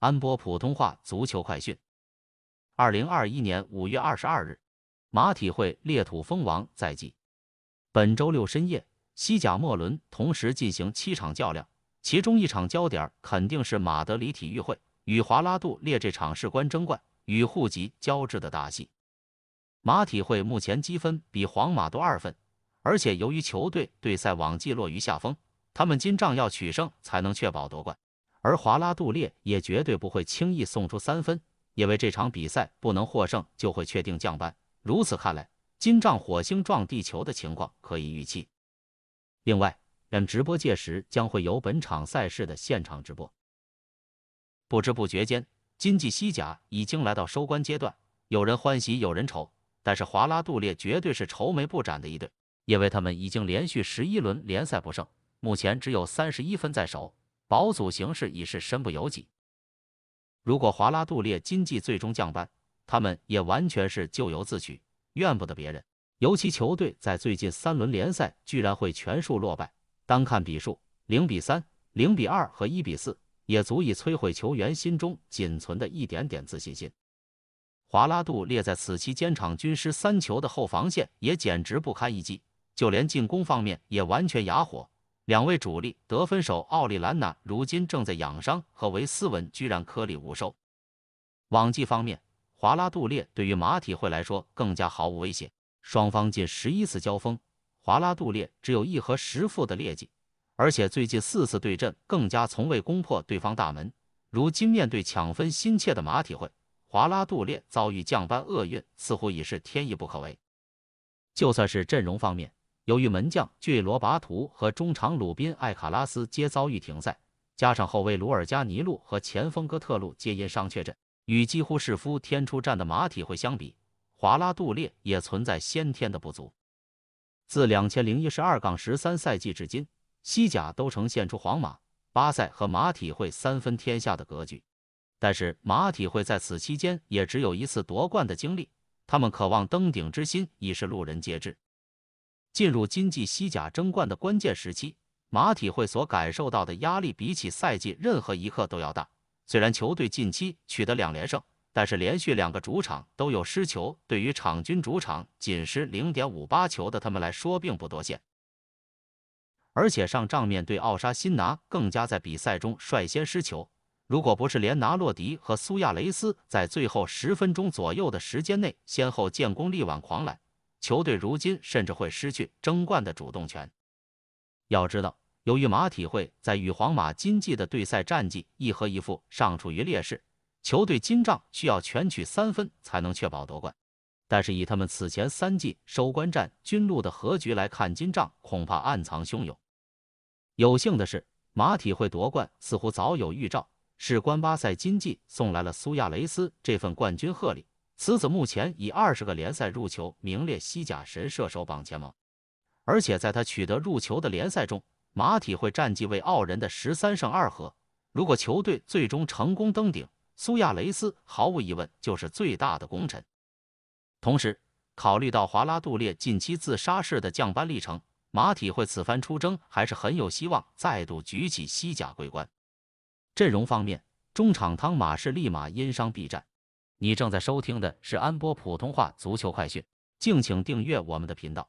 安播普通话足球快讯：二零二一年五月二十二日，马体会裂土封王在即。本周六深夜，西甲末轮同时进行七场较量，其中一场焦点肯定是马德里体育会与华拉杜列这场事关争冠与户籍交织的大戏。马体会目前积分比皇马多二分，而且由于球队对赛往绩落于下风，他们今仗要取胜才能确保夺冠。而华拉杜列也绝对不会轻易送出三分，因为这场比赛不能获胜就会确定降班。如此看来，金帐火星撞地球的情况可以预期。另外，M 直播届时将会有本场赛事的现场直播。不知不觉间，今季西甲已经来到收官阶段，有人欢喜有人愁，但是华拉杜列绝对是愁眉不展的一队，因为他们已经连续十一轮联赛不胜，目前只有三十一分在手。保组形势已是身不由己。如果华拉杜列今季最终降班，他们也完全是咎由自取，怨不得别人。尤其球队在最近三轮联赛居然会全数落败，单看比数零比三、零比二和一比四，也足以摧毁球员心中仅存的一点点自信心。华拉杜列在此期间场均失三球的后防线也简直不堪一击，就连进攻方面也完全哑火。两位主力得分手奥利兰纳如今正在养伤，和维斯文居然颗粒无收。网计方面，华拉杜列对于马体会来说更加毫无威胁。双方近十一次交锋，华拉杜列只有一和十负的劣迹，而且最近四次对阵更加从未攻破对方大门。如今面对抢分心切的马体会，华拉杜列遭遇降班厄运，似乎已是天意不可违。就算是阵容方面，由于门将巨罗拔图和中场鲁宾艾卡拉斯皆遭遇停赛，加上后卫鲁尔加尼路和前锋哥特路皆因伤缺阵，与几乎是夫天出战的马体会相比，华拉杜列也存在先天的不足。自两千零一十二杠十三赛季至今，西甲都呈现出皇马、巴塞和马体会三分天下的格局，但是马体会在此期间也只有一次夺冠的经历，他们渴望登顶之心已是路人皆知。进入今季西甲争冠的关键时期，马体会所感受到的压力比起赛季任何一刻都要大。虽然球队近期取得两连胜，但是连续两个主场都有失球，对于场均主场仅失零点五八球的他们来说并不多见。而且上账面对奥沙辛拿更加在比赛中率先失球，如果不是连拿洛迪和苏亚雷斯在最后十分钟左右的时间内先后建功力挽狂澜。球队如今甚至会失去争冠的主动权。要知道，由于马体会在与皇马今季的对赛战绩一和一负，尚处于劣势，球队今仗需要全取三分才能确保夺冠。但是以他们此前三季收官战均录的和局来看，今仗恐怕暗藏汹涌。有幸的是，马体会夺冠似乎早有预兆，事关巴塞今季送来了苏亚雷斯这份冠军贺礼。此子目前以二十个联赛入球名列西甲神射手榜前茅，而且在他取得入球的联赛中，马体会战绩为傲人的十三胜二和。如果球队最终成功登顶，苏亚雷斯毫无疑问就是最大的功臣。同时，考虑到华拉杜列近期自杀式的降班历程，马体会此番出征还是很有希望再度举起西甲桂冠。阵容方面，中场汤马士立马因伤避战。你正在收听的是安波普通话足球快讯，敬请订阅我们的频道。